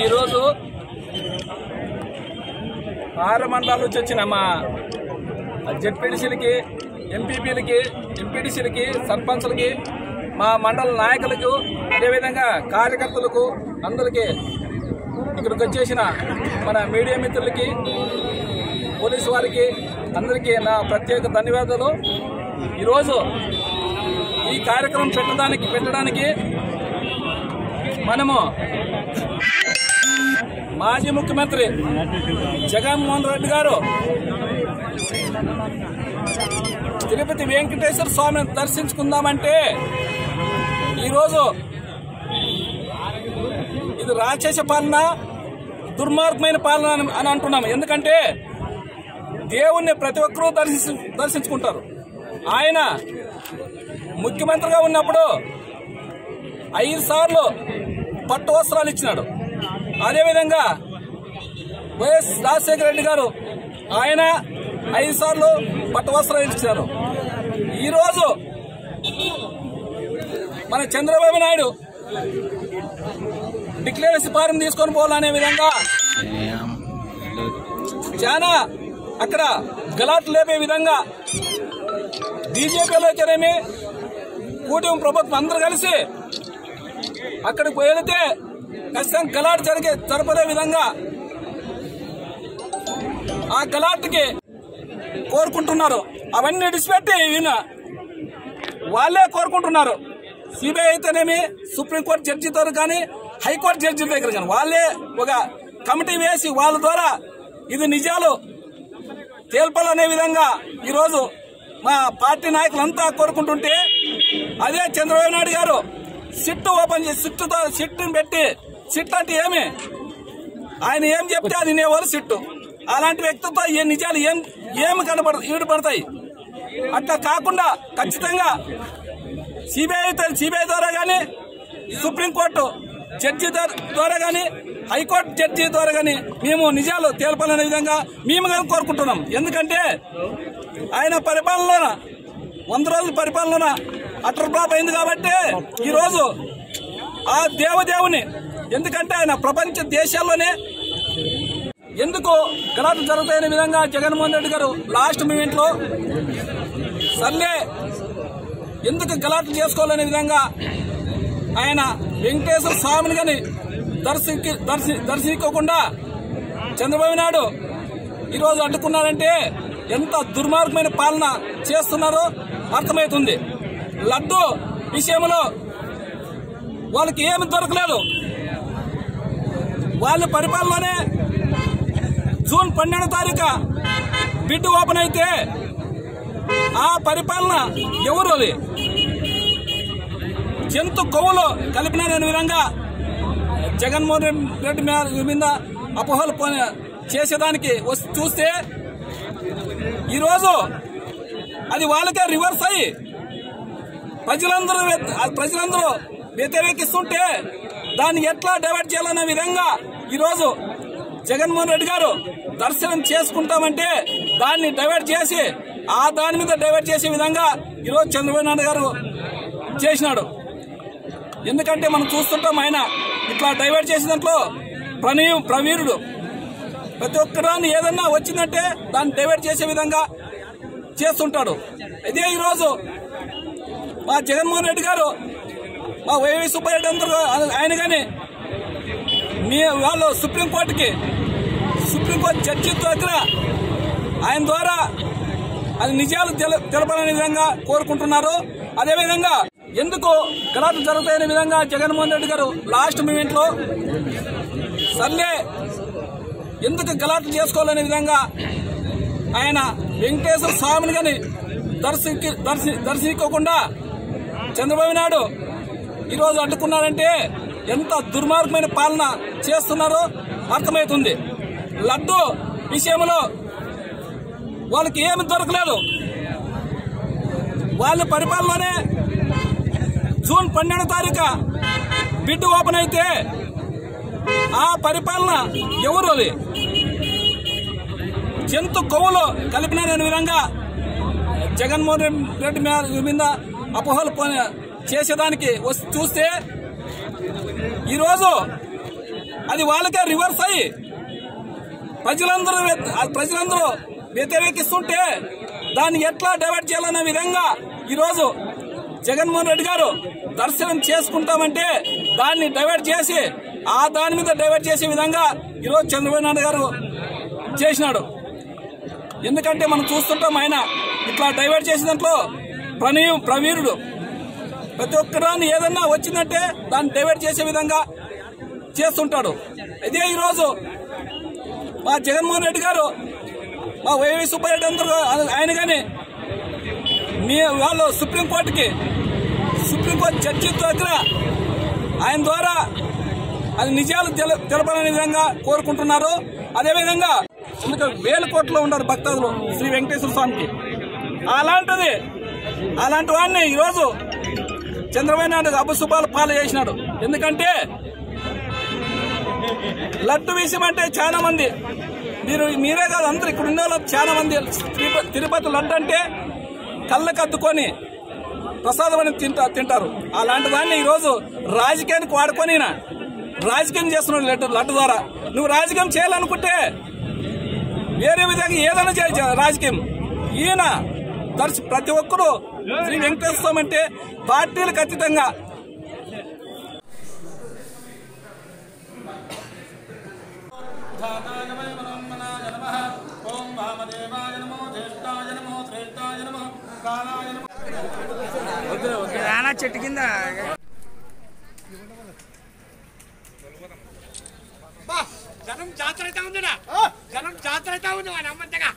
ఈరోజు ఆరు మండలాల నుంచి వచ్చిన మా జెడ్పీటీసీలకి ఎంపీపీలకి ఎంపీటీసీలకి సర్పంచ్లకి మా మండల నాయకులకు అదేవిధంగా కార్యకర్తలకు అందరికీ ఇక్కడికి వచ్చేసిన మన మీడియా మిత్రులకి పోలీసు వారికి అందరికీ నా ప్రత్యేక ధన్యవాదాలు. ఈరోజు ఈ కార్యక్రమం పెట్టడానికి పెట్టడానికి మనము మాజీ ముఖ్యమంత్రి జగన్మోహన్ రెడ్డి గారు తిరుపతి వెంకటేశ్వర స్వామిని దర్శించుకుందామంటే ఈరోజు ఇది రాక్షస పాలన దుర్మార్గమైన పాలన అని- అంటున్నాము. ఎందుకంటే దేవుణ్ణి ప్రతి ఒక్కరూ దర్శించు దర్శించుకుంటారు. ఆయన ముఖ్యమంత్రిగా ఉన్నప్పుడు ఐదు సార్లు పట్టు వస్త్రాలు ఇచ్చినాడు. అదేవిధంగా వైఎస్ రాజశేఖర రెడ్డి గారు ఆయన ఐదు సార్లు పట్టు వస్త్రాలు ఇచ్చారు ఈరోజు మన చంద్రబాబు నాయుడు డిక్లరేషన్ ఫారం తీసుకొని పోవాలనే విధంగా చాలా అక్కడ గలాట్లు లేపే విధంగా బీజేపీలో అయితేనేమి కూటమి ప్రభుత్వం అందరూ కలిసి అక్కడికి వెళితే ఖచ్చితంగా గలాట్ జరిగే జరపలే విధంగా ఆ గలాట్కి కోరుకుంటున్నారు. అవన్నీ విడిచిపెట్టి ఈయన వాళ్ళే కోరుకుంటున్నారు. సిబిఐ అయితేనేమి సుప్రీంకోర్టు జడ్జి ద్వారా కానీ హైకోర్టు జడ్జి దగ్గర కానీ వాళ్ళే ఒక కమిటీ వేసి వాళ్ళ ద్వారా ఇది నిజాలు తేల్పాలనే విధంగా ఈరోజు మా పార్టీ నాయకులంతా కోరుకుంటుంటే అదే చంద్రబాబు నాయుడు గారు సిట్ ఓపెన్ చేసి సిట్టుతో సిట్టుని పెట్టి సిట్ అంటే ఏమి? ఆయన ఏం చెప్తే అది నేవారు సిట్టు. అలాంటి వ్యక్తితో ఏ నిజాలు ఏం ఏమి కనబడ ఈడుపడతాయి అట్లా కాకుండా ఖచ్చితంగా సిబిఐ సిబిఐ ద్వారా కానీ సుప్రీంకోర్టు జడ్జి ద్వారా కానీ హైకోర్టు జడ్జి ద్వారా కానీ మేము నిజాలు తేల్పాలనే విధంగా మేము కానీ కోరుకుంటున్నాం. ఎందుకంటే ఆయన పరిపాలన వంద రోజుల పరిపాలన అటర్ ఫ్లాప్ అయింది కాబట్టి ఈరోజు ఆ దేవదేవుని ఎందుకంటే ఆయన ప్రపంచ దేశాల్లోనే ఎందుకు గలాటలు జరుగుతాయనే విధంగా జగన్మోహన్ రెడ్డి గారు లాస్ట్ మూమెంట్లో సర్లే ఎందుకు గలాట్లు చేసుకోవాలనే విధంగా ఆయన వెంకటేశ్వర స్వామిని కానీ దర్శించి దర్శి దర్శించుకోకుండా చంద్రబాబు నాయుడు ఈరోజు అడ్డుకున్నారంటే ఎంత దుర్మార్గమైన పాలన చేస్తున్నారో అర్థమవుతుంది. లడ్డు విషయంలో వాళ్ళకి ఏమి దొరకలేదు. వాళ్ళ పరిపాలనలోనే జూన్ పన్నెండో తారీఖు బిడ్ ఓపెన్ అయితే ఆ పరిపాలన ఎవరు అది జంతు కొవ్వులు కలిపినారనే విధంగా జగన్మోహన్ రెడ్డి మీద- అపోహలు చేసేదానికి వస్- చూస్తే ఈరోజు అది వాళ్ళకే రివర్స్ అయ్యి ప్రజలందరూ ప్రజలందరూ వ్యతిరేకిస్తుంటే దాన్ని ఎట్లా డైవర్ట్ చేయాలనే విధంగా ఈరోజు జగన్మోహన్ రెడ్డి గారు దర్శనం చేసుకుంటామంటే దాన్ని డైవర్ట్ చేసి ఆ దాని మీద డైవర్ట్ చేసే విధంగా ఈరోజు చంద్రబాబు నాయుడు గారు చేసినాడు. ఎందుకంటే మనం చూస్తుంటాం ఆయన ఇట్లా డైవర్ట్ చేసిన దాంట్లో ప్రణీయు ప్రవీరుడు ప్రతి ఒక్కరాని ఏదన్నా వచ్చిందంటే దాన్ని డైవర్ట్ చేసే విధంగా చేస్తుంటాడు. ఇదే ఈరోజు మా జగన్మోహన్ రెడ్డి గారు మా వైవి సుబ్బారెడ్డి అందరూ ఆయన కానీ మీ వాళ్ళు సుప్రీంకోర్టుకి సుప్రీంకోర్టు జడ్జి దగ్గర ఆయన ద్వారా అది నిజాలు తెలపాలనే విధంగా కోరుకుంటున్నారు. అదేవిధంగా ఎందుకు గలాటలు జరుగుతాయనే విధంగా జగన్మోహన్ రెడ్డి గారు లాస్ట్ మూమెంట్లో సర్లే ఎందుకు గలాట్లు చేసుకోవాలనే విధంగా ఆయన వెంకటేశ్వర స్వామిని కానీ దర్శించి దర్శి దర్శించుకోకుండా చంద్రబాబు నాయుడు ఈరోజు అడ్డుకున్నారంటే ఎంత దుర్మార్గమైన పాలన చేస్తున్నారో అర్థమవుతుంది. లడ్డు విషయంలో వాళ్ళకి ఏమి దొరకలేదు. వాళ్ళ పరిపాలనలోనే జూన్ పన్నెండో తారీఖు బిడ్డు ఓపెన్ అయితే ఆ పరిపాలన ఎవరు అది? జంతు కొవ్వులో కలిపినారనే విధంగా. జగన్మోహన్ రెడ్డి మీద- మీద అపోహలు చేసేదానికి చూస్తే ఈరోజు అది వాళ్ళకే రివర్స్ అయ్యి ప్రజలందరూ ప్రజలందరూ వ్యతిరేకిస్తుంటే దాన్ని ఎట్లా డైవర్ట్ చేయాలనే విధంగా ఈరోజు జగన్మోహన్ రెడ్డి గారు దర్శనం చేసుకుంటామంటే దాన్ని డైవర్ట్ చేసి ఆ దాని మీద డైవర్ట్ చేసే విధంగా ఈరోజు చంద్రబాబు నాయుడు గారు చేసినాడు. ఎందుకంటే మనం చూస్తుంటాం ఆయన ఇట్లా డైవర్ట్ చేసిన దాంట్లో ప్రణీయం ప్రవీరుడు ప్రతి ఒక్కదాన్ని ఏదన్నా వచ్చిందంటే దాన్ని డైవర్ట్ చేసే విధంగా చేస్తుంటాడు. ఇదే ఈరోజు మా జగన్మోహన్ రెడ్డి గారు మా వైవి సుబ్బారెడ్డి అందరూ ఆయన కానీ మీ వాళ్ళు సుప్రీంకోర్టుకి సుప్రీంకోర్టు జడ్జి దగ్గర ఆయన ద్వారా అది నిజాలు తెలపని విధంగా కోరుకుంటున్నారు. అదేవిధంగా ఎందుకంటే వేల కోట్లో ఉన్నారు భక్తులు శ్రీ వెంకటేశ్వర స్వామికి. అలాంటిది అలాంటి వాడిని ఈరోజు చంద్రబాబు నాయుడు అభశుభాలు పాలు చేసినాడు. ఎందుకంటే లడ్డు విషయం అంటే చాలా మంది. మీరు మీరే కాదు అందరు ఇక్కడ ఉన్న వాళ్ళు చాలా మంది. తిరుపతి లడ్డు అంటే కళ్ళకు అద్దుకొని ప్రసాదం అని తింటారు. అలాంటి దాన్ని ఈరోజు రాజకీయానికి వాడుకొని రాజకీయం చేస్తున్నాడు లడ్డు లడ్డు ద్వారా. నువ్వు రాజకీయం చేయాలనుకుంటే వేరే విధంగా ఏదైనా చేయొచ్చు రాజకీయం. ఈయన దర్శ ప్రతి ఒక్కరూ శ్రీ వెంకటేశ్వర స్వామి అంటే పార్టీలకు అతీతంగా. ధాతాయ వై మనోన్మనాయ జనం జాతర అయితే ఉందిరా. జనం జాతర అయితే ఉంది వాడి అమ్మంతగా